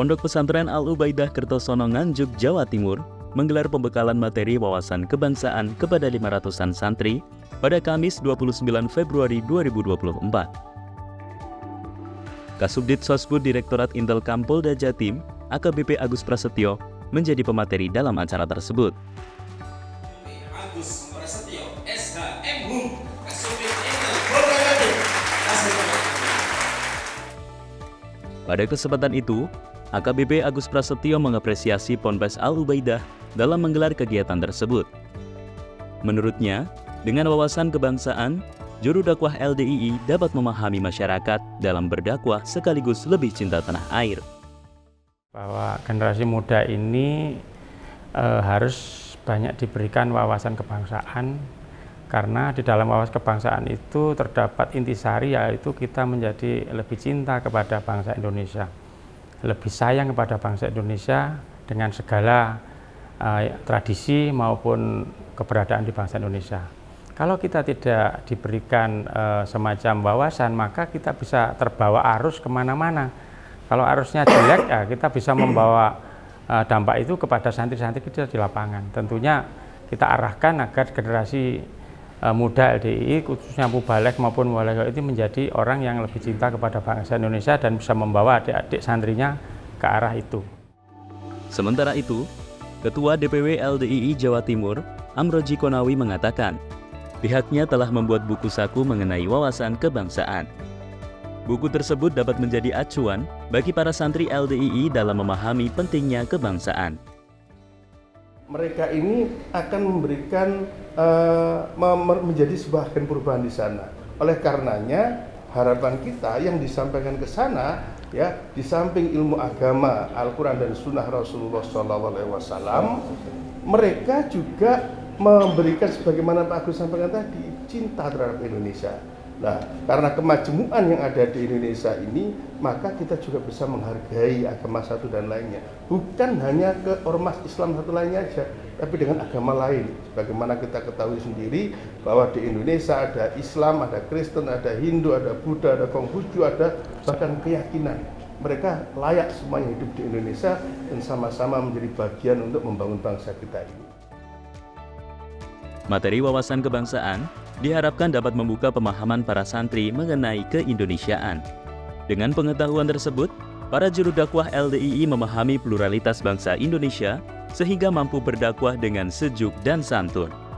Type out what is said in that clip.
Pondok Pesantren Al-Ubaidah Kertosono Nganjuk, Jawa Timur menggelar pembekalan materi wawasan kebangsaan kepada 500-an santri pada Kamis 29 Februari 2024. Kasubdit Sosbud Direktorat Intel Kampolda Jatim, AKBP Agus Prasetyo, menjadi pemateri dalam acara tersebut. Agus Prasetyo, SHM Hum, Kasubdit Intel Polda Jatim. Pada kesempatan itu, AKBP Agus Prasetyo mengapresiasi Ponpes Al-Ubaidah dalam menggelar kegiatan tersebut. Menurutnya, dengan wawasan kebangsaan, juru dakwah LDII dapat memahami masyarakat dalam berdakwah sekaligus lebih cinta tanah air. Bahwa generasi muda ini e, harus banyak diberikan wawasan kebangsaan karena di dalam wawasan kebangsaan itu terdapat intisari yaitu kita menjadi lebih cinta kepada bangsa Indonesia lebih sayang kepada bangsa Indonesia dengan segala uh, tradisi maupun keberadaan di bangsa Indonesia. Kalau kita tidak diberikan uh, semacam wawasan, maka kita bisa terbawa arus ke mana-mana. Kalau arusnya jelek, ya kita bisa membawa uh, dampak itu kepada santri-santri kita di lapangan. Tentunya kita arahkan agar generasi uh, muda LDI, khususnya Mubalek maupun Mubalek itu menjadi orang yang lebih cinta kepada bangsa Indonesia dan bisa membawa adik-adik santrinya ke arah itu. Sementara itu, Ketua DPW LDII Jawa Timur, Amroji Konawi mengatakan, pihaknya telah membuat buku saku mengenai wawasan kebangsaan. Buku tersebut dapat menjadi acuan bagi para santri LDII dalam memahami pentingnya kebangsaan. Mereka ini akan memberikan uh, menjadi sebuah perubahan di sana. Oleh karenanya harapan kita yang disampaikan ke sana ya di samping ilmu agama Al-Quran dan Sunnah Rasulullah SAW, mereka juga memberikan sebagaimana Pak Agus sampaikan tadi cinta terhadap Indonesia Nah, karena kemajmuan yang ada di Indonesia ini, maka kita juga bisa menghargai agama satu dan lainnya. Bukan hanya ke ormas Islam satu lainnya saja, tapi dengan agama lain. Bagaimana kita ketahui sendiri bahwa di Indonesia ada Islam, ada Kristen, ada Hindu, ada Buddha, ada Konghucu, ada bahkan keyakinan. Mereka layak semuanya hidup di Indonesia dan sama-sama menjadi bagian untuk membangun bangsa kita ini. Materi wawasan kebangsaan diharapkan dapat membuka pemahaman para santri mengenai keindonesiaan. Dengan pengetahuan tersebut, para juru dakwah LDII memahami pluralitas bangsa Indonesia sehingga mampu berdakwah dengan sejuk dan santun.